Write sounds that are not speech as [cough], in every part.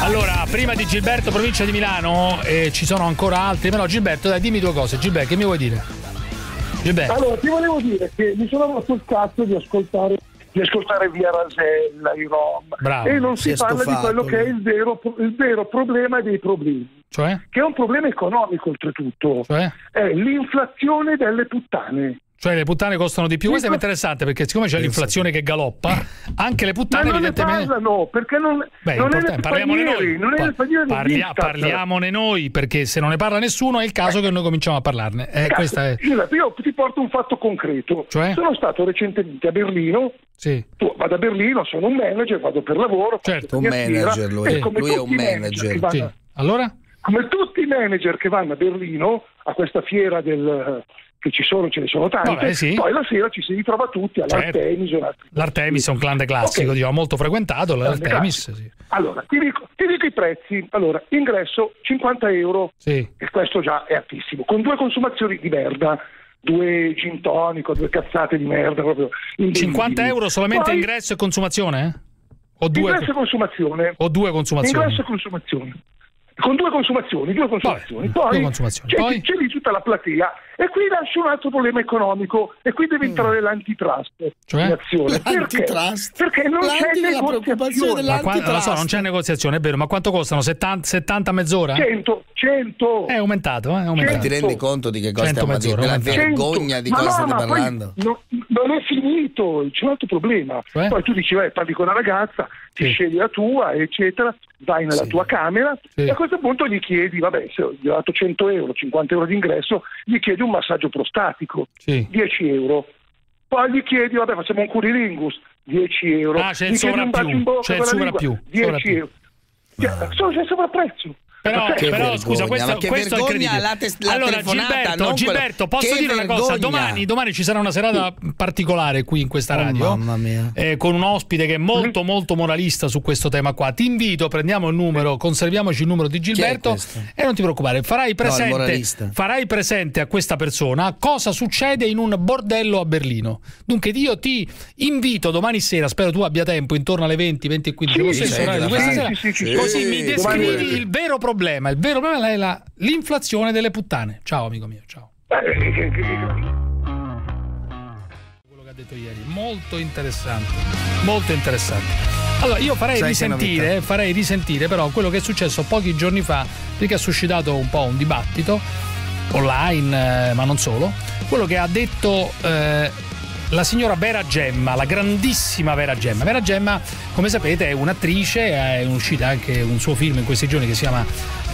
Allora, prima di Gilberto, provincia di Milano, eh, ci sono ancora altri, però Gilberto, dai, dimmi due cose. Gilberto, che mi vuoi dire? Gilberto. Allora, ti volevo dire che mi sono rotto il cazzo di ascoltare, di ascoltare via Rasella, i Rom, Bravo. e non Si si, parla di stufato, quello che è il vero, il vero problema dei problemi, Cioè? che è un problema economico oltretutto, Cioè? è l'inflazione delle puttane. Cioè le puttane costano di più. Questo è interessante perché siccome c'è l'inflazione che galoppa, anche le Ma puttane non ne evidentemente... parlano, perché non, Beh, non è parliamone noi. non è parlia- parliamone noi, perché se non ne parla nessuno è il caso che noi cominciamo a parlarne. Eh, Cazzo, questa è... io, ti porto un fatto concreto. Cioè? Sono stato recentemente a Berlino. Sì. Tu, vado a Berlino, sono un manager, vado per lavoro. Certo. Un manager lui. Lui è un manager. sì. Allora? Come tutti i manager che vanno a Berlino a questa fiera del che ci sono, ce ne sono tante, Vabbè, sì. poi la sera ci si ritrova tutti all'Artemis. o altri- L'Artemis è un clan classico, Ok. diciamo, molto frequentato. L'Artemis, sì. Allora, ti dico, ti dico i prezzi. Allora, ingresso 50 euro, Sì. e questo già è altissimo, con due consumazioni di merda, due gin tonico, due cazzate di merda. Proprio 50 euro solamente Poi, ingresso e consumazione? eh? O due, Ingresso e consumazione. o due consumazioni? Ingresso e consumazione. Con due consumazioni, due consumazioni. Poi, due consumazioni. C'è, Poi? c'è lì tutta la platea e qui nasce un altro problema economico e qui deve entrare l'antitrust Mm. Cioè? in azione. L'antitrust? Perché? Perché non L'anti- c'è la preoccupazione negoziazione. Ma qua- lo so, non c'è negoziazione, è vero, ma quanto costano? 70, 70 mezz'ora? 100, 100. È aumentato, eh, è Ma aumentato. ti rendi conto di che cosa stiamo mezz'ora, Della vergogna di Ma cosa ma poi parlando? no- non è finito, c'è un altro problema. Cioè? Poi tu dici, beh, parli con una ragazza, ti Sì. scegli la tua, eccetera, vai nella Sì. tua camera Sì. e questo punto gli chiedi, vabbè, se gli ho dato 100 euro, 50 euro di ingresso, gli chiedi un massaggio prostatico, Sì. 10 euro. Poi gli chiedi, vabbè, facciamo un curilingus, 10 euro. Ah, c'è il sovrappiù, c'è il sovrappiù, lingua, 10 sovrappiù. euro. Cioè, sono- c'è il sovrapprezzo. Però, però vergogna, scusa, questo, che questo è vergogna incredibile. la tes- la allora, Gilberto, Gilberto, posso dire una cosa? vergogna. Domani, domani ci sarà una serata particolare qui in questa Oh, radio. mamma mia. eh, con un ospite che è molto, Mm. molto moralista su questo tema qua. Ti invito, prendiamo il numero, conserviamoci il numero di Gilberto e non ti preoccupare, farai presente, moralista. farai presente a questa persona cosa succede in un bordello a Berlino. Dunque, io ti invito domani sera, spero tu abbia tempo, intorno alle 20, 20 e 15, Sì, sì, sì, sera, sì, sì, sì. così Sì, mi descrivi il vero problema. Il vero problema è la- l'inflazione delle puttane. Ciao amico mio, ciao. eh, quello che ha detto ieri, molto interessante, molto interessante. Allora, io farei risentire, novità? farei risentire però quello che è successo pochi giorni fa, perché ha suscitato un po' un dibattito online, eh, ma non solo, quello che ha detto eh, la signora Vera Gemma, la grandissima Vera Gemma. Vera Gemma, come sapete, è un'attrice, è uscito anche un suo film in questi giorni che si chiama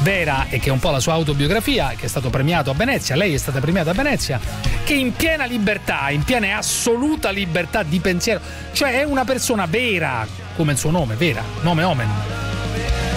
Vera e che è un po' la sua autobiografia, che è stato premiato a Venezia, lei è stata premiata a Venezia, che in piena libertà, in piena e assoluta libertà di pensiero, cioè è una persona vera, come il suo nome, vera, nome omen,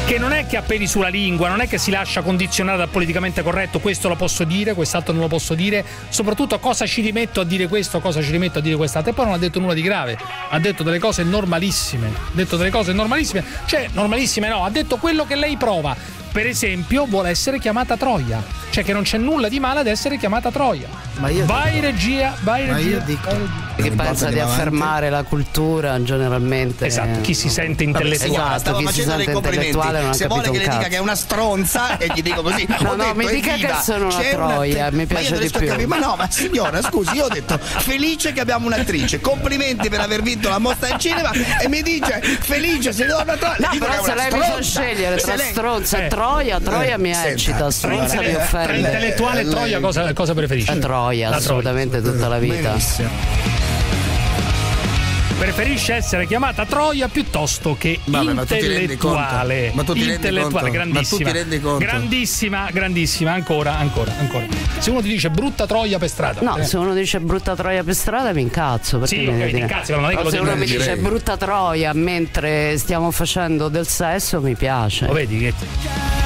che non è che ha sulla lingua, non è che si lascia condizionare dal politicamente corretto, questo lo posso dire, quest'altro non lo posso dire, soprattutto cosa ci rimetto a dire questo, cosa ci rimetto a dire quest'altro. E poi non ha detto nulla di grave, ha detto delle cose normalissime, ha detto delle cose normalissime, cioè normalissime no, ha detto quello che lei prova. Per esempio, vuole essere chiamata Troia, cioè che non c'è nulla di male ad essere chiamata Troia. Ma io vai dico- regia, vai Ma regia. io dico... vai regia. che Non pensa di affermare la cultura generalmente. Esatto, chi si sente intellettuale. signora, Esatto, stavo chi si facendo dei sente complimenti. intellettuale non ha Se vuole che le dica che è una stronza e gli dico così. [laughs] No, no, detto, mi dica che sono una troia, mi piace non di più. capire. Ma no, ma signora, scusi, io ho detto felice che abbiamo un'attrice. Complimenti per aver vinto la mostra al cinema e mi dice felice se do una troia. No, però è se lei mi fa scegliere Se tra stronza Eh. e troia, troia mi senta, eccita, stronza mi eh, Tra intellettuale e Troia cosa, cosa preferisci? La troia, La assolutamente tutta la vita. Benissimo. Preferisce essere chiamata Troia piuttosto che Vabbè, ma tu ti rendi intellettuale. conto? Ma tu ti rendi intellettuale, conto? Ma tu ti grandissima. rendi conto? Grandissima, grandissima, ancora, ancora, ancora. Se uno ti dice brutta Troia per strada. No, eh, se uno dice brutta troia per strada mi incazzo. Perché Sì, mi ok, deve ti incazzi, ma non è che lo se uno mi dice brutta troia mentre stiamo facendo del sesso mi piace. lo vedi che.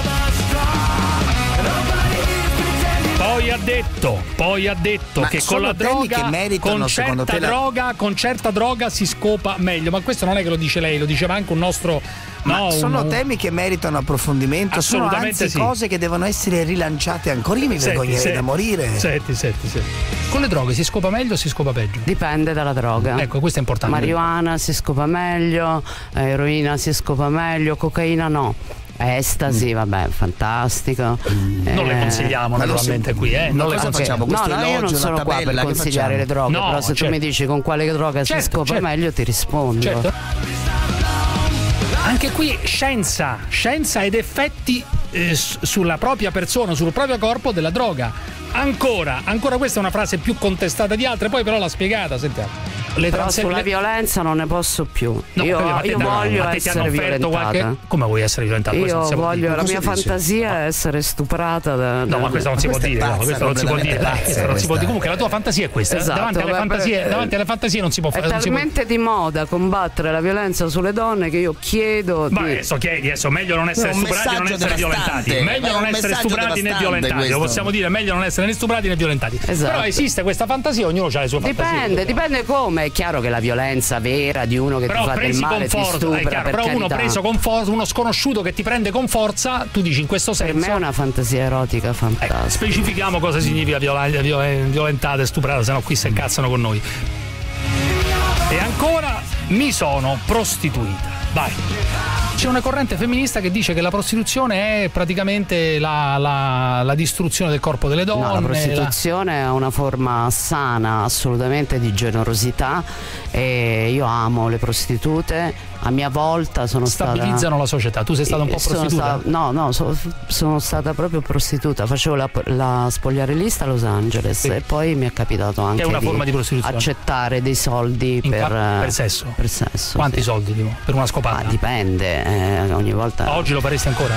Poi ha detto, poi ha detto Ma che con la temi droga, che meritano, con secondo certa te, la- droga, con certa droga si scopa meglio. Ma questo non è che lo dice lei, lo diceva anche un nostro Ma no, sono un- temi che meritano approfondimento, sono anzi sì. cose che devono essere rilanciate ancora. Io mi Senti, vergognerei senti, da morire. Senti, senti, senti. Con le droghe si scopa meglio o si scopa peggio? Dipende dalla droga. Ecco, questo è importante. Marijuana si scopa meglio, eh, eroina si scopa meglio, cocaina no. Estasi, vabbè, fantastico. Mm. Non le Eh, consigliamo naturalmente qui, eh. Non le cosa consigliamo. facciamo? No, Questo no, io non sono una qua tabella, per consigliare le droghe, No, però se certo. tu mi dici con quale droga Certo, si scopa certo. meglio ti rispondo. Certo. Anche qui scienza, scienza ed effetti eh, sulla propria persona, sul proprio corpo della droga. Ancora, ancora questa è una frase più contestata di altre, poi però l'ha spiegata, sentiamo. Le Però transe- sulla le- violenza non ne posso più. No, io capito, io no, voglio hanno essere violentata. qualche- Come vuoi essere violentata? Io voglio, la mia fantasia è essere stuprata da, No, ma questo non si può questa è dire, no, pazza, questo non si può dire. completamente dai, questo non si può dire. pazza. Comunque la tua fantasia è questa. Esatto, davanti, alle fantasie, eh, davanti alle fantasie non si può È fare. non si può- talmente di moda combattere la violenza sulle donne che io chiedo Ma di... adesso chiedi, adesso meglio non essere È stuprati e non essere violentati. Meglio è non essere stuprati né violentati. Lo possiamo dire, meglio non essere né stuprati né violentati. Esatto. Però esiste questa fantasia, ognuno ha le sue fantasie. Dipende, dipende come. È chiaro che la violenza vera di uno che Però ti fa del male con forza, stupra, chiaro, per però uno carità. preso con forza, uno sconosciuto che ti prende con forza, tu dici in questo Per senso. me è una fantasia erotica fantastica. specifichiamo cosa significa viola- viola- violentata e stuprata, sennò qui si incazzano con noi. E ancora mi sono prostituita. Vai. C'è una corrente femminista che dice che la prostituzione è praticamente la, la- la distruzione del corpo delle donne. No, la la- prostituzione è una forma sana assolutamente di generosità e io amo le prostitute. A mia volta sono stata stabilizzano la società. Tu sei stata un po' prostituta. sta- no, no, so- sono stata proprio prostituta. Facevo la, la spogliarellista a Los Angeles e poi mi è capitato anche una forma di prostituzione. accettare dei soldi per, ca- per sesso? per sesso, Quanti sì. soldi tipo, per una Ah, scopata? dipende, eh, ogni volta. Oggi lo faresti ancora?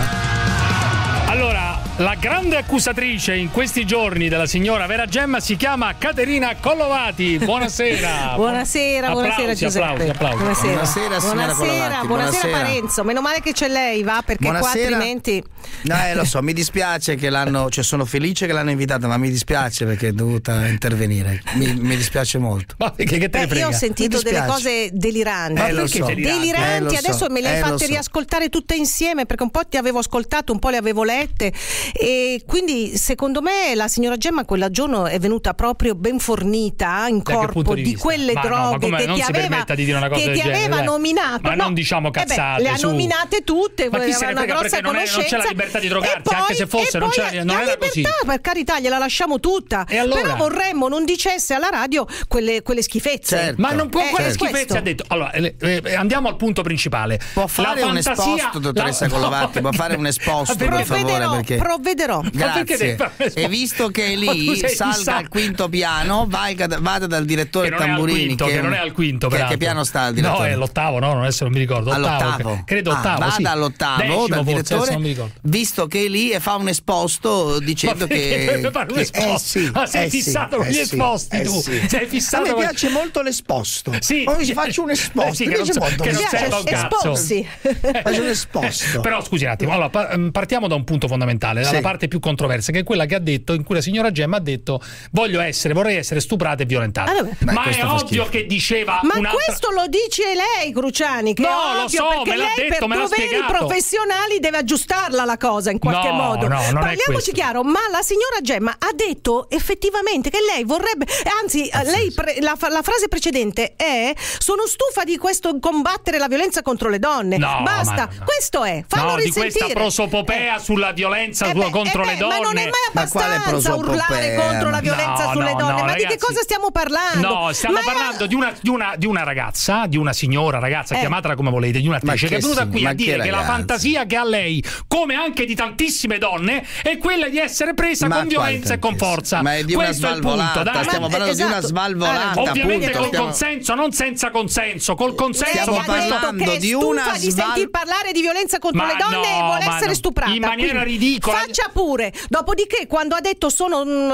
Allora, la grande accusatrice in questi giorni della signora Vera Gemma si chiama Caterina Collovati. Buonasera. [laughs] Buonasera, buonasera Applausi, Giuseppe. applausi, applausi. Buonasera. Buonasera, signora buonasera, buonasera, buonasera. Parenzo. Meno male che c'è lei, va, perché qua Buonasera. altrimenti. No, eh, lo so, mi dispiace che l'hanno, cioè sono felice che l'hanno invitata, ma mi dispiace perché è dovuta intervenire. Mi, mi dispiace molto. Ma che, che te ne Beh, frega? io ho sentito delle cose deliranti. Eh, lo perché so. deliranti? Eh, lo so, adesso me le hai eh, lo fatte so. riascoltare tutte insieme perché un po' ti avevo ascoltato, un po' le avevo lette e quindi secondo me la signora Gemma quella giorno è venuta proprio ben fornita in corpo di di, quelle Ma no, ma droghe come- che non ti si aveva, permetta di dire una cosa che ti aveva nominato. Ma no. non diciamo Eh beh, cazzate, le ha nominate tutte, Ma chi se ne una frega, grossa perché non è- non c'è la conoscenza. libertà di drogarsi, poi- anche se fosse, non c'era- non la libertà, così. per carità, gliela lasciamo tutta. E allora? Però vorremmo non dicesse alla radio quelle, quelle schifezze. Certo. Ma non può Eh, è schifezza questo. ha detto? Allora, eh, eh, andiamo al punto principale. Può fare La un fantasia- esposto, dottoressa [laughs] la- Collovati, può fare un [laughs] esposto, per favore, perché- provvederò. Grazie. E visto che è lì, salga al quinto piano, vai- vada dal direttore che Tamburini. quinto, che, non è al quinto, che, che piano sta il No, direttore? è all'ottavo, no, non adesso non mi ricordo. Ottavo, All'ottavo. credo Ah, ottavo. vada sì. all'ottavo Decimo dal forse, direttore, non mi ricordo. visto che è lì e fa un esposto dicendo che. deve fare un che- esposto? eh sì, Ma sei eh fissato con eh gli esposti eh tu. sì. Sei fissato A me con- piace molto l'esposto. Sì. Oggi faccio un esposto. Eh sì, che non so- che non serve un cazzo. Faccio un esposto. Però scusi un attimo, allora, ehm, partiamo da un punto fondamentale, dalla Sì. parte più controversa, che è quella che ha detto, in cui la signora Gemma ha detto voglio essere, vorrei essere stuprata e violentata. Ah. Beh, Ma è ovvio schifo. che diceva Ma un'altra... questo lo dice lei, Cruciani, che No, è lo ovvio, so, perché me l'ha lei detto, per me l'ha doveri spiegato. professionali deve aggiustarla la cosa in qualche No, modo. no, non Parliamoci chiaro, ma la signora Gemma ha detto effettivamente che lei vorrebbe, anzi, eh, lei pre- la, la frase precedente è sono stufa di questo combattere la violenza contro le donne. No, Basta, ma no, no. questo è, fallo no, di risentire. questa prosopopea Eh. sulla violenza Eh sulla- beh, contro eh le beh, donne. Ma non è mai abbastanza urlare contro la violenza No, sulle no, donne. no, ma di che ragazzi. cosa stiamo parlando? No, stiamo Ma è- parlando di una, di, una, di una ragazza, di una signora ragazza, Eh. chiamatela come volete, di un'attrice Ma che, che è venuta qui a dire che la fantasia che ha lei, come anche di tantissime donne, è quella di essere presa Ma con violenza e con forza. Ma è di una Questo è il svalvolata, punto, dai. stiamo Ma- parlando di una esatto. svalvolata. Ovviamente appunto, col stiamo- consenso, non senza consenso, col consenso. Stiamo parlando è di una di sval- sentir parlare di violenza contro Ma le donne no, e vuole essere no. stuprata. In maniera Quindi ridicola, faccia pure. Dopodiché, quando ha detto sono, mm,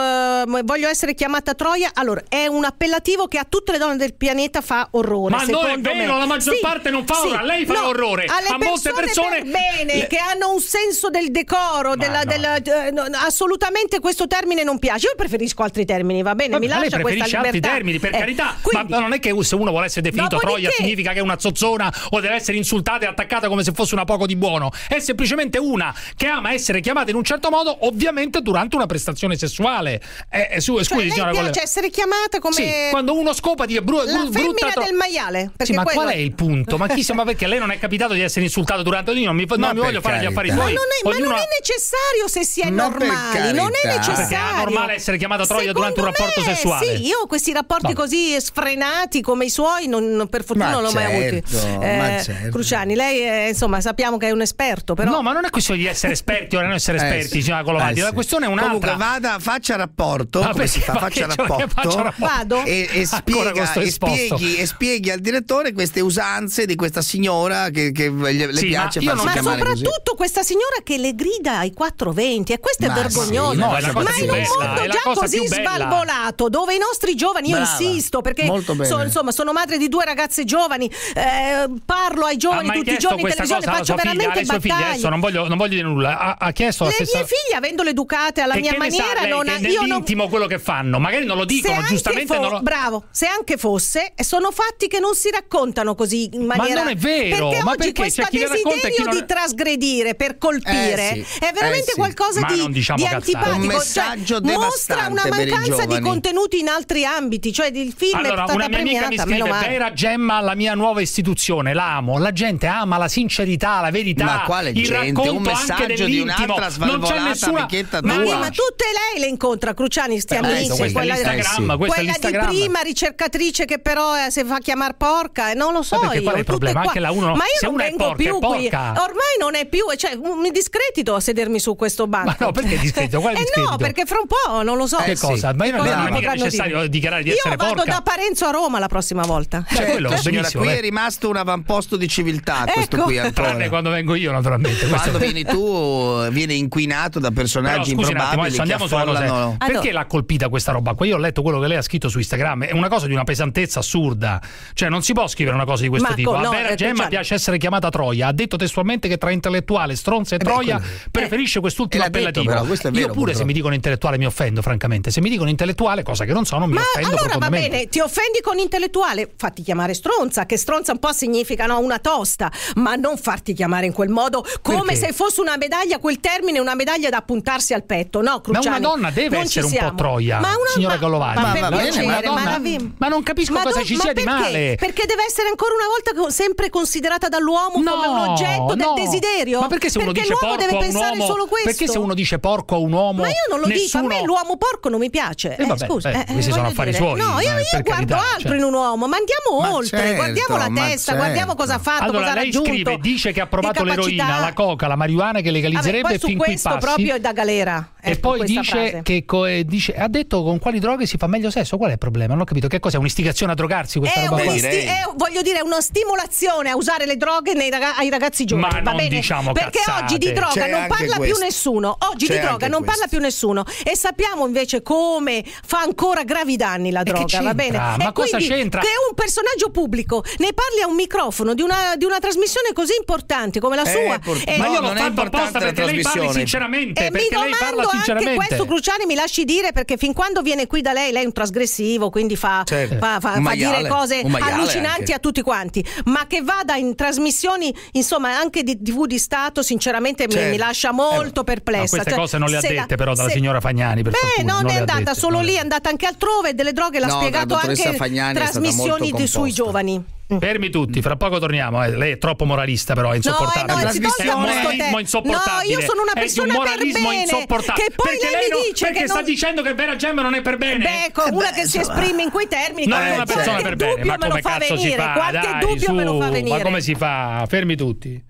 eh, voglio essere chiamata Troia, allora è un appellativo che a tutte le donne del pianeta fa orrore. Ma non è vero, me. la maggior Sì, parte non fa sì, orrore, a lei fa no, orrore. alle A molte persone- per bene, le- che hanno un senso del decoro, della, no. della- eh, no, assolutamente questo termine non piace. Io preferisco altri termini, va bene? Ma Mi lascia questa preferisce altri libertà. termini, per Eh, carità. quindi- ma non è che se uno vuole essere definito Troia significa che è una zozzona o deve essere insultata e attaccata come se fosse una poco di buono. È semplicemente una che ama essere chiamata in un certo modo, ovviamente durante una prestazione sessuale. Eh, eh, su, Cioè, scusi, lei signora piace Colella. essere chiamata come Sì, quando uno scopa di bru- la bru- brutta femmina tro- del maiale. Sì, ma quello qual è il punto? Ma chi siamo perché lei non è capitato di essere insultato durante io non mi, non Ma mi voglio fare gli affari carità. Ma suoi. non, è, ma non è necessario se si è Ma per normali, non è necessario. È normale essere chiamata Troia Secondo durante un rapporto me, sessuale? Sì, io questi rapporti Vabbè. così sfrenati come i suoi, non- per fortuna Ma non l'ho mai certo, avuti. ma certo. Cruciani, lei è, insomma sappiamo che è un esperto, però. No, ma non è questione di essere esperti o non essere Eh, esperti, sì. signora Colovati. Eh, La questione è un'altra. Comunque vada, faccia rapporto, Ma come si fa? [laughs] Faccia rapporto? Vado? E, e spiega, e, spieghi, e spieghi al direttore queste usanze di questa signora che, che le, le Sì, piace ma io farsi non- Ma chiamare così. soprattutto questa signora che le grida ai 420 e questo è Ma vergognoso. sì, no, è ma in un mondo è già così svalvolato, dove i nostri giovani, io Brava, insisto perché so- insomma sono madre di due ragazze giovani, eh, parlo ai Ha giovani mai tutti i giorni in televisione, cosa faccio figlia, veramente figlie? battaglie. Adesso non voglio, non voglio dire nulla. Ha, ha chiesto le stessa mie figlie, avendole educate alla E mia che ne sa maniera, lei non ha- io non, quello che fanno? Magari non lo dicono, giustamente fo- non lo bravo, se anche fosse, sono fatti che non si raccontano così in maniera non è vero, perché ma oggi perché? questo chi desiderio non- di trasgredire per colpire Eh sì, è veramente eh sì. qualcosa Ma di, diciamo di antipatico, Un messaggio cioè, mostra una mancanza di contenuti in altri ambiti, cioè il film Allora, è stata una mia amica mi premiata, meno scrive: male. Vera Gemma, la mia nuova istituzione, la amo. La gente ama la sincerità, la verità. Ma quale il gente? racconto Un messaggio anche di un'altra non c'è nessuna amichetta ma tua. Ma tutte lei le incontra Cruciani, sti Eh, amici, questo è quella, l'Instagram, Eh, è quella di prima ricercatrice che però eh, si fa chiamare porca, eh, non lo so. Io, è il tutte problema? qua. Anche la uno- ma io se non una è vengo più qui. Ormai non è più, cioè, mi discredito a sedermi su questo banco. Ma no, perché discredito? Quale eh discredito? no, perché fra un po' non lo so. Che Eh, cosa? Ma io non, è mica necessario dichiarare di Io essere vado porca. da Parenzo a Roma la prossima volta. Cioè, quello Signora, benissimo. qui eh. è rimasto un avamposto di civiltà questo Ecco. qui ancora. Tranne quando vengo io, naturalmente. Quando vieni tu viene inquinato da Però personaggi scusi un attimo, improbabili adesso che andiamo sulla cosa. affollano. Perché l'ha colpita questa roba qua? Io ho letto quello che lei ha scritto su Instagram, è una cosa di una pesantezza assurda. Cioè, non si può scrivere una cosa di questo Ma tipo. co- A no, Vera eh, Gemma Cruciani. piace essere chiamata Troia. Ha detto testualmente che tra intellettuale, stronza e beh, Troia preferisce quest'ultimo Eh, appellativo. però, questo è vero, Io pure se mi dicono intellettuale mi offendo, francamente. Se mi dicono intellettuale, cosa che non so, non mi Ma offendo allora va bene, ti offendi con intellettuale, fatti chiamare stronza, che stronza un po' significa no, una tosta, ma non farti chiamare in quel modo come Perché? se fosse una medaglia, quel termine, una medaglia da appuntarsi al petto. No, Ma Cruciani, una donna deve non essere un po' troia, ma una, signora ma- Galovani. Ma, Ma piacere, ma ma, donna- vi- ma non capisco Ma cosa do- ci ma sia di male. Perché deve essere ancora una volta sempre considerata dall'uomo come un oggetto del no. desiderio? Ma perché se uno Perché dice l'uomo porco deve a un pensare uomo, solo questo? Perché se uno dice porco a un uomo, Ma io non lo nessuno... dico, a me l'uomo porco non mi piace. Eh, Eh, vabbè, scusa, eh, questi sono voglio affari dire. suoi, No, io, eh, guardo altro cioè. in un uomo, ma andiamo Ma oltre, certo, guardiamo la ma testa, certo. guardiamo cosa ha fatto, cosa ha lei raggiunto. scrive, dice che ha provato l'eroina, la coca, la marijuana che legalizzerebbe fin questo passi. proprio è da galera. E ecco, poi dice frase. che co- eh, dice, ha detto con quali droghe si fa meglio sesso. Qual è il problema? Non ho capito. Che cos'è? Un'istigazione a drogarsi questa È, roba qua? è, voglio dire, una stimolazione a usare le droghe nei raga- ai ragazzi giovani. Ma va non bene? diciamo Perché cazzate. oggi di droga C'è non parla più questo. nessuno. Oggi C'è di droga non questo. parla più nessuno. E sappiamo invece come fa ancora gravi danni la droga, va bene? Ma e cosa c'entra? Che un personaggio pubblico ne parli a un microfono di una, di una trasmissione così importante come la Eh, sua. pur- e- Ma No, io l'ho non è fatto importante apposta la perché lei parli trasmissione. sinceramente. E mi perché lei domando parla anche sinceramente. questo Cruciani mi lasci dire perché fin quando viene qui da lei lei è un trasgressivo quindi fa, Certo. fa- fa- fa maiale, dire cose allucinanti anche. a tutti quanti ma che vada in trasmissioni insomma anche di tv di Stato sinceramente mi- Certo. mi, lascia molto perplessa No, queste Cioè, cose non le ha se la- dette però dalla se- signora Fagnani per Beh, fortuna, non, non è andata dette, solo lì, è andata anche altrove, delle droghe l'ha No, spiegato anche Fagnani trasmissioni sui giovani. [laughs] Fermi tutti, fra poco torniamo. eh. Lei è troppo moralista, però è insopportabile. No, eh, no, si è un moralismo te. insopportabile. No, io sono una È di persona un per moralismo bene, insopportabile. che poi perché lei mi non- dice perché che sta non- dicendo che Vera Gemma non è per bene. Beh, ecco, Eh una beh, che si insomma. esprime in quei termini, Non è una persona per bene, ma come fa cazzo si venire, fa? qualche Dai, dubbio me lo su, fa venire. Ma come si fa? Fermi tutti.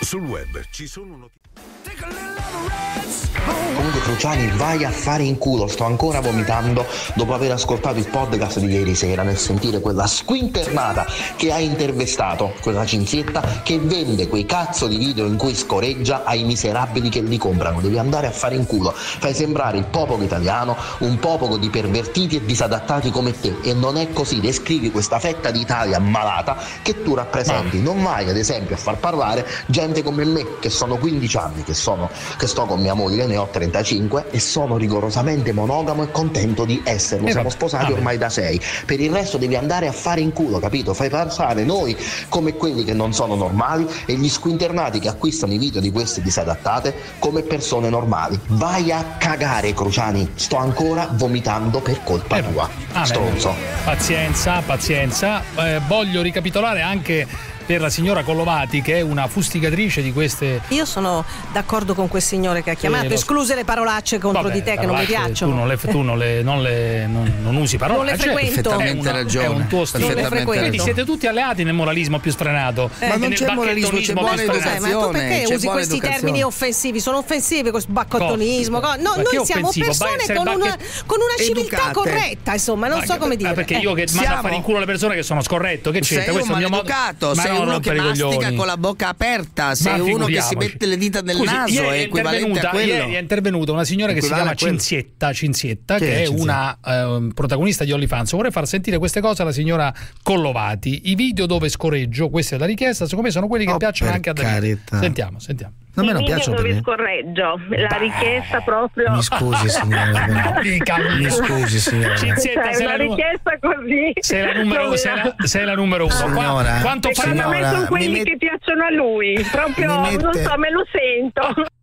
Sul web ci sono notizie. Comunque Cruciani vai a fare in culo, sto ancora vomitando dopo aver ascoltato il podcast di ieri sera nel sentire quella squinternata che ha intervistato, quella cinzietta che vende quei cazzo di video in cui scoreggia ai miserabili che li comprano. Devi andare a fare in culo, fai sembrare il popolo italiano un popolo di pervertiti e disadattati come te e non è così, descrivi questa fetta d'Italia malata che tu rappresenti. Non vai ad esempio a far parlare gente come me che sono 15 anni che, sono, che sto con mia moglie, ne ho 35 e sono rigorosamente monogamo e contento di esserlo. Siamo sposati ormai da 6. Per il resto devi andare a fare in culo, capito? Fai passare noi come quelli che non sono normali e gli squinternati che acquistano i video di queste disadattate come persone normali. Vai a cagare, Cruciani. Sto ancora vomitando per colpa tua. Ah, Stronzo. beh, Pazienza, pazienza. Eh, voglio ricapitolare anche per la signora Collovati, che è una fustigatrice di queste. Io sono d'accordo con quel signore che ha chiamato, Sì, lo- escluse le parolacce contro Vabbè, di te che non mi parolacce, piacciono. Tu non, le, tu non, le- non le- non- non usi parole. Non le frequento. Perfettamente è, una- ragione. è un tuo stile. Frequento. Quindi siete tutti alleati nel moralismo più sfrenato. Eh. Ma non c'è moralismo, c'è buona. Eh, ma tu educazione, perché usi questi educazione. termini offensivi? Sono offensivi questo baccottonismo. Co- No, noi siamo offensivo? Persone sei con una, con una civiltà Educate. corretta, insomma, non so come dire. Perché Eh. io che mando a Siamo- fare in culo le persone che sono scorretto, che c'entra? Sei Questo è il mio modo. Ma sei no, uno che mastica coglioni. con la bocca aperta, sei Ma uno che si mette le dita nel Scusi, naso, ieri è equivalente intervenuta- a quello. Ieri è intervenuta una signora che si chiama. Cinzietta, Cinzietta Chi è che è Cinzietta? una eh, protagonista di OnlyFans. Vorrei far sentire queste cose alla signora Collovati. I video dove scoreggio, questa è la richiesta, secondo me sono quelli che Oh, piacciono anche a carità. Sentiamo, sentiamo. A me non piacciono per me. scorreggio, la richiesta proprio. Mi scusi signora, [laughs] mi scusi signora. Cinzietta, Cioè, sei una richiesta così. sei la numero, Non sei la- sei la numero uno. Qua- Signora, quanto fanno? me sono Signora, quelli mi met- che piacciono a lui, proprio mette- non so, me lo sento. [laughs]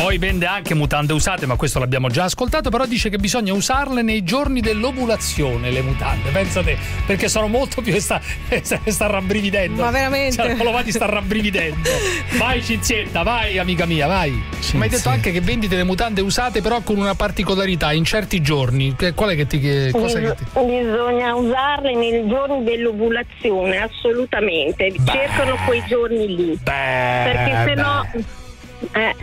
Poi vende anche mutande usate, ma questo l'abbiamo già ascoltato, però dice che bisogna usarle nei giorni dell'ovulazione le mutande, pensate, perché sono molto più sta, [laughs] sta rabbrividendo. Ma veramente? Cioè, Colovati sta rabbrividendo. [laughs] Vai Cinzietta, vai amica mia, vai. Ma hai detto anche che vendi delle mutande usate però con una particolarità in certi giorni. Qual è che ti che, cosa che ti Bisogna usarle nei giorni dell'ovulazione, assolutamente. Beh. Cercano quei giorni lì. Beh, Perché se no. eh,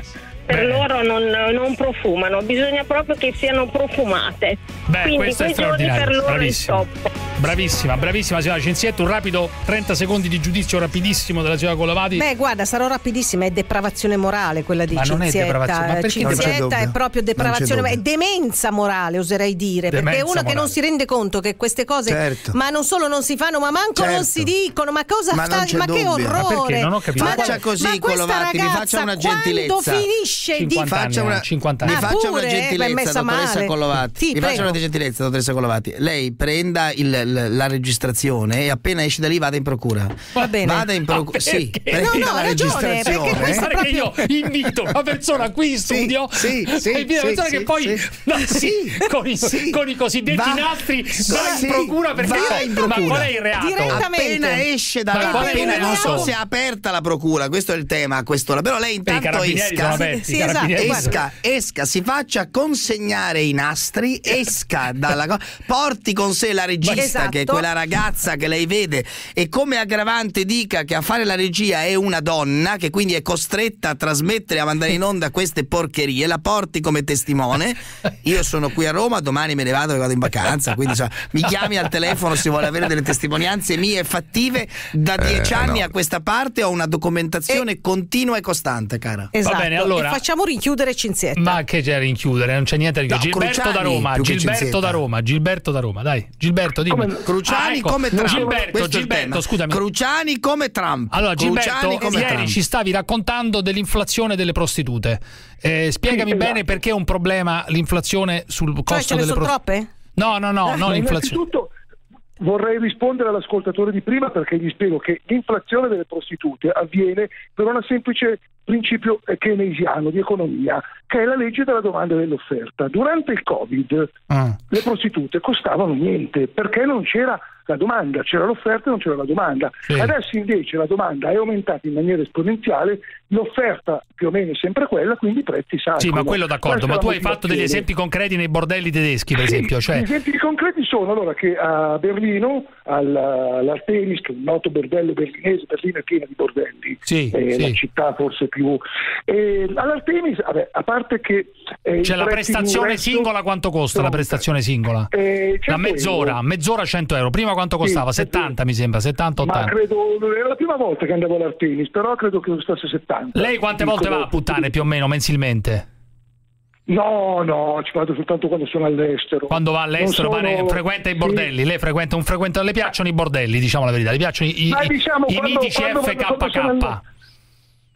per Beh. loro non, non profumano, bisogna proprio che siano profumate. Beh, Quindi questo è quei giorni per straordinario. loro è Bravissimo. top. Bravissima, bravissima signora Cinzietta, un rapido 30 secondi di giudizio rapidissimo della signora Colavati. Beh, guarda, sarò rapidissima, è depravazione morale quella di Ma non è Cinzietta. depravazione, ma Non Cinzietta è proprio Non depravazione, è demenza morale, oserei dire. perché Demenza uno che non morale. si rende conto che queste cose, Certo. ma non solo non si fanno, ma manco non Certo. si dicono. Ma cosa Ma non c'è Ma che dubbio. Ma orrore! perché? Non ho capito. Ma così, ma questa Colovati, mi faccia ragazza una Quando gentilezza. Finisce di 50 faccia una, 50 mi anni. Ah, faccia una eh? L'hai gentilezza, dottoressa. Collovati. Sì, mi faccia una gentilezza, dottoressa Collovati. Lei prenda il- la registrazione e appena esce da lì vada in procura. Va bene. Vada in procura. Ma sì, perché? No, no, la ha ragione, registrazione. perché Guarda che io invito una persona qui in studio sì, sì, e invito una sì, persona sì, che poi sì. no, Sì, con, i, sì. con i cosiddetti Va- nastri va sì, in procura perché va in ma procura. qual è il reato? Direttamente. Appena esce da Ma là, qual è il appena, non so reato? se è aperta la procura, questo è il tema, questo, però lei intanto esca. Sì, i carabinieri esatto, sono- Esca, esca, si faccia consegnare i nastri, esca dalla cosa, porti con sé la regista Esatto. che è quella ragazza che lei vede e come aggravante dica che a fare la regia è una donna che quindi è costretta a trasmettere, a mandare in onda queste porcherie, la porti come testimone. Io sono qui a Roma, domani me ne vado e vado in vacanza, quindi insomma, mi chiami al telefono se vuole avere delle testimonianze mie fattive. Da dieci anni a questa parte ho una documentazione continua e costante, cara. Esatto. bene, allora- E facciamo rinchiudere Cinzietta. Ma che c'è a rinchiudere? Non c'è niente da No, rinchiudere. Gilberto da Roma, Gilberto da Roma, Gilberto da Roma, dai. Gilberto, dimmi. Come- Cruciani Ah, ecco. come Trump. Gilberto, Gilberto, scusami. Cruciani come Trump. Allora, Cruciani Gilberto, come ieri Trump. ci stavi raccontando dell'inflazione delle prostitute. Eh, spiegami Sì, bene esatto. perché è un problema l'inflazione sul cioè, costo ce ne delle prostitute. troppe? No, no, no, Ma non l'inflazione. innanzitutto vorrei rispondere all'ascoltatore di prima perché gli spiego che l'inflazione delle prostitute avviene per un semplice principio eh, keynesiano di economia, che è la legge della domanda e dell'offerta. Durante il Covid Ah. le prostitute costavano niente perché non c'era la domanda, c'era l'offerta e non c'era la domanda. Sì. Adesso invece la domanda è aumentata in maniera esponenziale, l'offerta più o meno è sempre quella, quindi i prezzi salgono. Sì, ma quello d'accordo, Questa ma tu hai fatto degli esempi concreti nei bordelli tedeschi, per esempio. Sì, Cioè, esempi concreti sono allora che a Berlino, al- all'Artemis, che è un noto bordello berlinese, Berlino è piena di bordelli, Sì, è sì. la città forse più... E all'Artemis, vabbè, a parte che... eh, C'è la prestazione ingresso singola, quanto costa la prestazione singola? Eh, La 100 mezz'ora, euro. mezz'ora 100 euro. Prima quanto costava? Sì, 70 mi sembra, 70, Ma 80. credo, era la prima volta che andavo all'Artemis, però credo che costasse 70. Lei quante volte va a puttane più o meno mensilmente? No, no, ci vado soltanto quando sono all'estero. Quando va all'estero sono- frequenta i sì. bordelli, lei frequenta un frequenta, le piacciono i bordelli, diciamo la verità, le piacciono i, i- diciamo, i quando- mitici quando- quando sono FKK. all-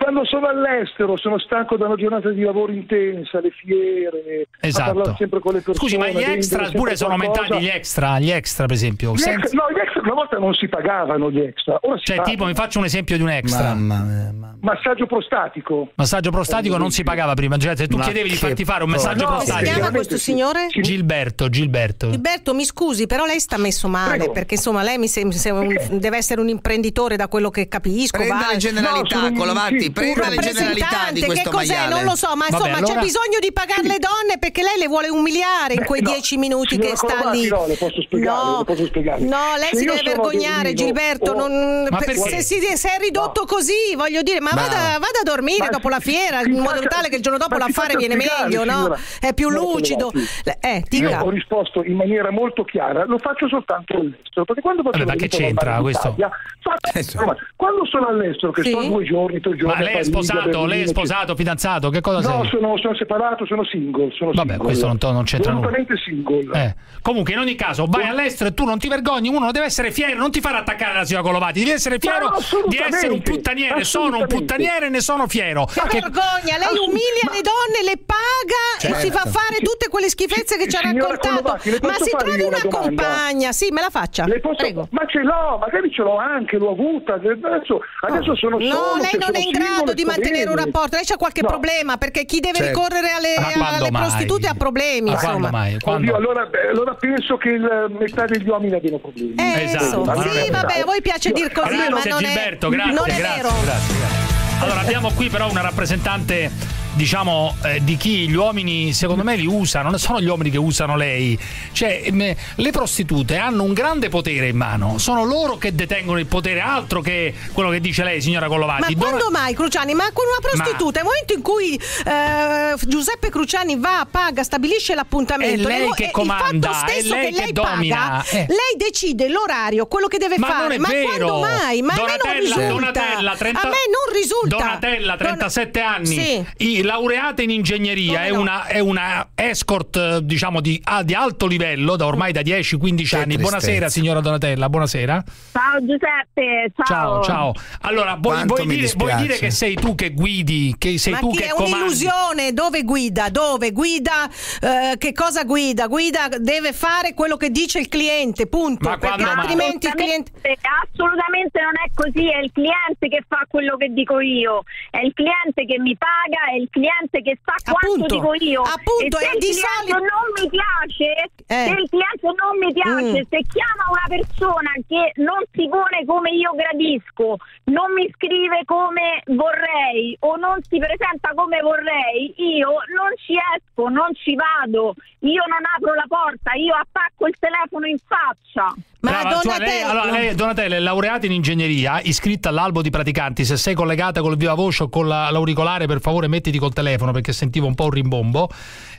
Quando sono all'estero, sono stanco da una giornata di lavoro intensa, le fiere, Esatto. sempre con le persone. Scusi, ma gli extra pure sono aumentati gli extra, gli extra per esempio. Gli Senza- extra- no, gli extra una volta non si pagavano gli extra, ora si Cioè, pagano. tipo, mi faccio un esempio di un extra. Mamma mia, mamma. Massaggio prostatico. Massaggio prostatico non si pagava prima, cioè se tu Ma chiedevi di farti fare un massaggio No, Come si prostatico. chiama questo signore? Gilberto, Gilberto. Gilberto, mi scusi, però lei sta messo male Prego. perché insomma lei mi sembra Perché? deve essere un imprenditore da quello che capisco. Prenda va- le generalità, No, Colovatti, sì, prenda le generalità di questo che cos'è? maiale. Non lo so, ma Vabbè, insomma allora- c'è bisogno di pagare le donne perché lei le vuole umiliare in Beh, quei no, dieci minuti che sta lì. no, le posso spiegare, no, le posso spiegare. no, lei Se si deve sono vergognare, Gilberto. non- per- se, si, se è ridotto così, voglio dire, ma, Ma- vada, vada a dormire Ma dopo la fiera, in modo tale che il giorno dopo l'affare viene meglio, no? È più Signora lucido. Eh, ho risposto in maniera molto chiara, lo faccio soltanto all'estero, perché quando faccio Vabbè, ma che c'entra questo? faccio- Eh, quando sono all'estero, che Sì. sto due giorni, tre giorni... Ma lei è sposato, lei è sposato, fidanzato, che cosa No, sei? sono, sono separato, sono single. Sono Vabbè, single. questo non, to- non c'entra nulla. Assolutamente single. Eh, Comunque, in ogni caso, vai all'estero e tu non ti vergogni, uno deve essere fiero, non ti fare attaccare la signora Colovati, devi essere fiero No, di essere un puttaniere. Sono un puttaniere e ne sono fiero. Che Che- vergogna, lei umilia le donne, le paga e si fa fare tutte quelle schifezze che ci ha raccontato. Colovati, Ma si trovi una una compagna, sì, me la faccia. Le posso- Prego. Ma ce l'ho, magari ce l'ho anche, l'ho avuta. Adesso, adesso sono No, solo. lei non è in grado di mantenere un rapporto. Lei c'ha qualche No. problema perché chi deve Certo. ricorrere alle, Ma alle prostitute ha problemi. Ma quando mai? Quando? Oddio, allora, allora penso che il, metà degli uomini abbiano problemi. Eh, Esatto, ma non è sì, vabbè, a voi piace dir così, Grazie ma non Gilberto, è, grazie, non è grazie, vero. grazie, grazie. Allora abbiamo qui però una rappresentante diciamo eh, di chi gli uomini secondo me li usano, non sono gli uomini che usano lei. Cioè me- le prostitute hanno un grande potere in mano, sono loro che detengono il potere, altro che quello che dice lei signora Ma Collovati. quando mai, Cruciani? Ma con una prostituta, nel momento in cui eh, Giuseppe Cruciani va, paga, stabilisce l'appuntamento, È lei che il comanda, fatto è stesso lei che che lei domina, paga, eh. lei decide l'orario, quello che deve Ma fare. non è ma vero. quando mai? Ma a me non Donatella, risulta. Donatella, 30 A me non risulta. Donatella, 37 anni, Sì. i- laureata in ingegneria, è, no? una, è una escort eh, diciamo di, ah, di alto livello da ormai da 10-15 anni. tristezza. Buonasera signora Donatella, buonasera. Ciao Giuseppe, Ciao, ciao. Allora, vuoi, vuoi dire, vuoi dire che sei tu che guidi, che sei Ma tu chi che è comandi? un'illusione? Dove guida? Dove guida? eh, che cosa guida? Guida deve fare quello che dice il cliente, punto. Ma perché quando altrimenti il cliente. Assolutamente, assolutamente non è così, è il cliente che fa quello che dico io, è il cliente che mi paga, è il cliente che sa quanto Appunto, dico io. appunto, e se il cliente solito- non mi piace, Eh. se il cliente non mi piace, Mm. se chiama una persona che non si pone come io gradisco, non mi scrive come vorrei o non si presenta come vorrei, io non ci esco, non ci vado, io non apro la porta, io attacco il telefono in faccia. Ma Brava, insomma, lei, Donatello. allora, lei, Donatella è laureata in ingegneria, iscritta all'albo di praticanti. Se sei collegata col viva voce o con la- l'auricolare, per favore mettiti col telefono perché sentivo un po' un rimbombo.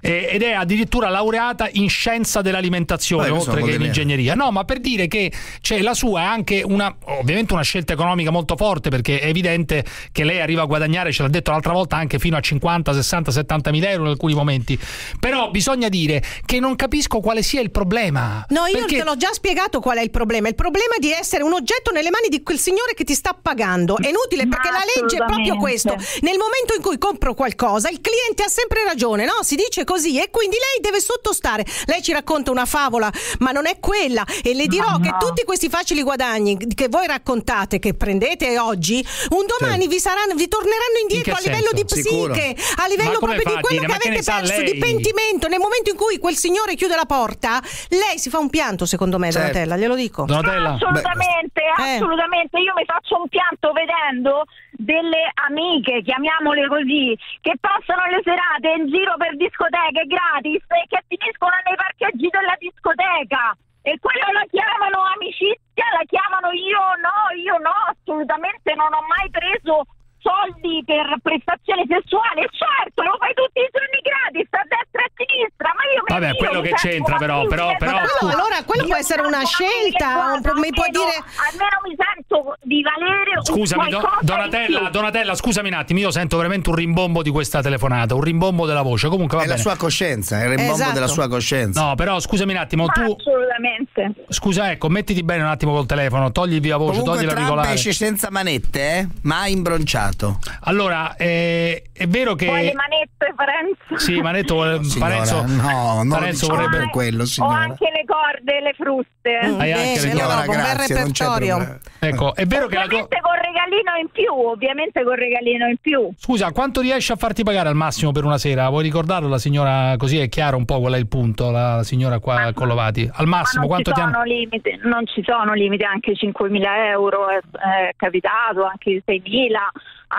Eh, ed è addirittura laureata in scienza dell'alimentazione, oltre che in ingegneria. No, ma per dire che cioè, la sua è anche una, ovviamente una scelta economica molto forte perché è evidente che lei arriva a guadagnare, ce l'ha detto l'altra volta, anche fino a 50, 60, 70 mila euro in alcuni momenti. Però bisogna dire che non capisco quale sia il problema. No, io Perché- te l'ho già spiegato qual è il problema. Il problema è di essere un oggetto nelle mani di quel signore che ti sta pagando. È inutile perché la legge è proprio questo. Nel momento in cui compro qualcosa, il cliente ha sempre ragione, no? Si dice così e quindi lei deve sottostare. Lei ci racconta una favola, ma non è quella. E le dirò No, che no. tutti questi facili guadagni che voi raccontate, che prendete oggi, un domani vi, saranno, vi torneranno indietro In a livello di senso? Sicuro. psiche, a livello proprio fa di quello che Ma che avete perso, lei? di pentimento. Nel momento in cui quel signore chiude la porta, lei si fa un pianto, secondo me, Certo. Donatella, glielo dico. Donatella? Assolutamente, Eh. assolutamente. Io mi faccio un pianto vedendo delle amiche, chiamiamole così, che passano le serate in giro per discoteche gratis e che finiscono nei parcheggi della discoteca. E quello la chiamano amicizia, la chiamano io no, io no, assolutamente non ho mai preso soldi per prestazioni sessuali. E certo, lo fai tutti i giorni gratis, a destra e a sinistra, io Vabbè, quello che sento c'entra, però, però- però, guarda, scusa. allora, quello può essere una scelta, mi puoi almeno- dire- Almeno mi sento di valere Scusami, Do- Donatella, più. Donatella, scusami un attimo, io sento veramente un rimbombo di questa telefonata, un rimbombo della voce. Comunque va È la bene. sua coscienza, è il rimbombo Esatto. della sua coscienza. No, però scusami un attimo, tu Assolutamente. scusa, ecco, mettiti bene un attimo col telefono, togli via voce, Comunque togli Trump l'auricolare. esce senza manette, eh? ma imbronciato. Allora, eh, è vero che Poi le manette, Parenzo. Sì, Manetto vuole- Signora, Parenzo, no, non Parenzo diciamo vorrebbe per quello, Ho signora. anche le corde e le fruste. Hai anche Bene, le no, corde. un bel grazie, non c'è repertorio. problema. Ecco, è vero che la tua Ovviamente con regalino in più, ovviamente con regalino in più. Scusa, quanto riesce a farti pagare al massimo per una sera? Vuoi ricordarlo la signora così è chiaro un po' qual è il punto, la signora qua a Collovati? Al Ma massimo quanto ci ti sono hanno limiti, non ci sono limiti, anche 5.000 euro è, è capitato, anche 6.000,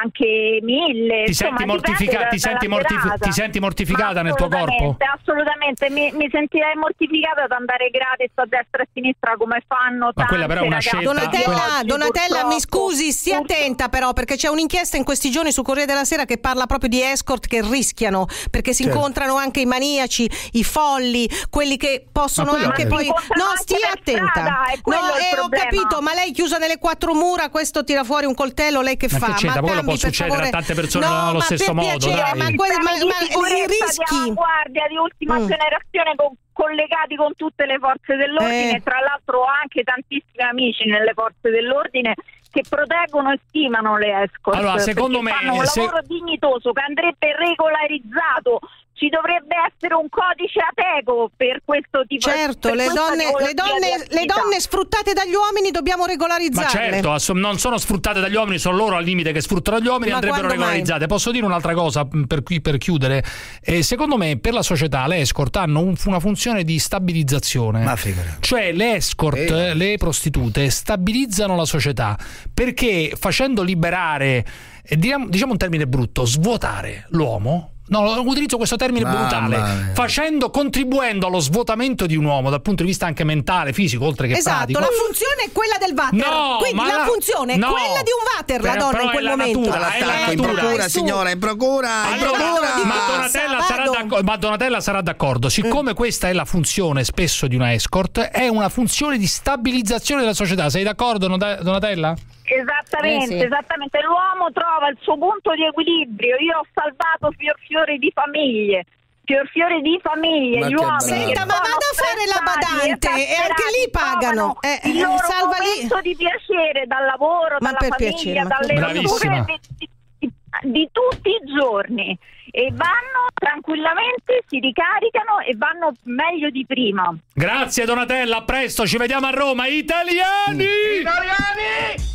anche 1.000. Ti insomma, senti, mortifica- ti senti mortif- ti senti mortificata Ma nel tuo corpo? assolutamente, Assolutamente, mi, mi sentirei mortificata ad andare gratis a destra e a sinistra come fanno Ma quella però è una tante scelta- Donatella, oggi, Donatella, mi scusi, stia Purtroppo. attenta però perché c'è un'inchiesta in questi giorni su Corriere della Sera che parla proprio di escort che rischiano perché si Certo. incontrano anche i maniaci, i folli, quelli che possono Ma anche poi No, anche stia attenta. strada, No, eh, ho capito, ma lei chiusa nelle quattro mura, questo tira fuori un coltello, lei che Ma fa? che c'entra? Cambi, può succedere a tante persone no, allo ma stesso per modo, piacere. Ma, que- ma- ma i rischi avanguardia di ultima Mm. generazione co- collegati con tutte le forze dell'ordine Eh. tra l'altro ho anche tantissimi amici nelle forze dell'ordine che proteggono e stimano le escort Allora, secondo perché me, fanno un se- lavoro dignitoso che andrebbe regolarizzato ci dovrebbe essere un codice ateco per questo tipo Certo, le donne, tipologia le, donne, di le attività. donne sfruttate dagli uomini dobbiamo Ma regolarizzarle. certo, ass- non sono sfruttate dagli uomini, sono loro al limite che sfruttano gli uomini e Ma andrebbero quando mai? regolarizzate. Posso dire un'altra cosa per, qui- per chiudere? Eh, secondo me per la società le escort hanno un- una funzione di stabilizzazione. Ma figurati. Cioè le escort, Eh. le prostitute stabilizzano la società perché facendo liberare, eh, diciamo un termine brutto, svuotare l'uomo. No, utilizzo questo termine Mamma brutale. mia. Facendo, contribuendo allo svuotamento di un uomo dal punto di vista anche mentale, fisico, oltre che Esatto, pratico. la funzione è quella del water. No, Quindi ma la, la- funzione è no. quella di un water, la donna però in è quel la momento. natura, è la All'attacco in procura, signora, in procura, in Allora, procura. di ma, Donatella sarà d'accordo, ma Donatella sarà d'accordo. Siccome questa è la funzione spesso di una escort, è una funzione di stabilizzazione della società. Sei d'accordo, Donat- Donatella? Esattamente, Eh sì. esattamente. L'uomo trova il suo punto di equilibrio. Io ho salvato fior fiori di famiglie. Fior fiori di famiglie, Ma gli uomini. Senta, ma vada a fare la badante, e anche lì pagano. Eh, il eh, loro salva lì. momento di piacere dal lavoro, Ma dalla per famiglia, piacere, dalle Bravissima. di- di tutti i giorni e vanno tranquillamente, si ricaricano e vanno meglio di prima. Grazie Donatella, a presto, ci vediamo a Roma. Italiani! Italiani!